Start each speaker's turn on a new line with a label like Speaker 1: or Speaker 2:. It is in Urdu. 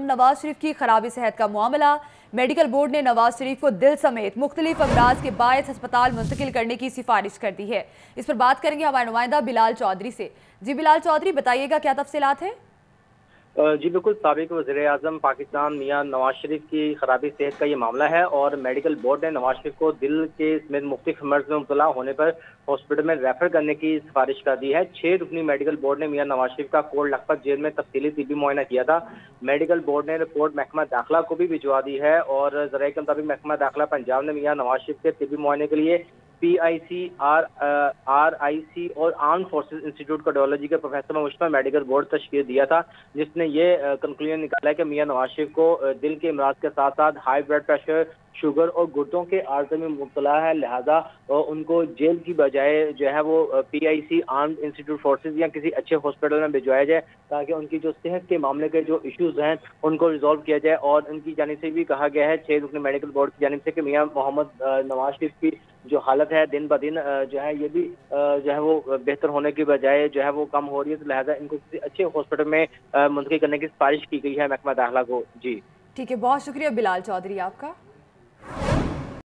Speaker 1: نواز شریف کی خرابی صحت کا معاملہ۔ میڈیکل بورڈ نے نواز شریف کو دل سمیت مختلف امراض کے باعث ہسپتال منتقل کرنے کی سفارش کر دی ہے۔ اس پر بات کریں گے ہمارے نمائندہ بلال چودھری سے۔ جی بلال چودھری، بتائیے گا کیا تفصیلات ہیں؟
Speaker 2: جی بالکل، سابق وزیر اعظم پاکستان میاں نواز شریف کی خرابی صحت کا یہ معاملہ ہے اور میڈیکل بورڈ نے نواز شریف کو دل کے سمیت مختلف مرض میں مبتلا ہونے پر ہاسپٹل میں ریفر کرنے کی سفارش کر دی ہے۔ چھ رکنی میڈیکل بورڈ نے میاں نواز شریف کا کوڑ لکھپت جیل میں تفصیلی طبی معائنہ کیا تھا۔ میڈیکل بورڈ نے رپورٹ محکمہ داخلہ کو بھی بھجوا دی ہے اور ذرائع کے مطابق محکمہ داخلہ پنجاب نے میاں نواز شریف کے طبی معائنے کے لیے پی I C, are are I C اور آرم فورسز انسٹیٹیوٹ کارڈیولوجی کے پروفیسر مشتمہ میڈیکل بورڈ تشکیل دیا تھا، جس نے یہ کنکلوژن نکالا کہ میاں نواز شریف کو دل کے امراض کے ساتھ ساتھ ہائی بلڈ پریشر شوگر اور گردوں کے عارضے میں مبتلا ہے، لہذا ان کو جیل کی بجائے جو ہے وہ P I C arm institute forces یا کسی اچھے ہاسپٹل میں بھجوایا جائے تاکہ ان کی جو صحت کے معاملے کے جو ایشوز ہیں، ان کو ریزالو کیا جائے اور ان کی جانب سے بھی کہا گیا ہے، چھ رکن میڈیکل بورڈ کی جانب سے کہ میاں محمد نواز شریف کی جو حالت ہے، دن بدن جو ہے یہ بھی جو ہے وہ بہتر ہونے کی بجائے جو ہے وہ کم ہو رہی ہے، تو لہٰذا ان کو کسی اچھے ہاسپٹل میں منتقل کرنے کی سفارش کی گئی ہے محکمہ داخلہ کو۔ جی۔
Speaker 1: ٹھیک ہے، بہت شکریہ بلال چودھری آپ کا۔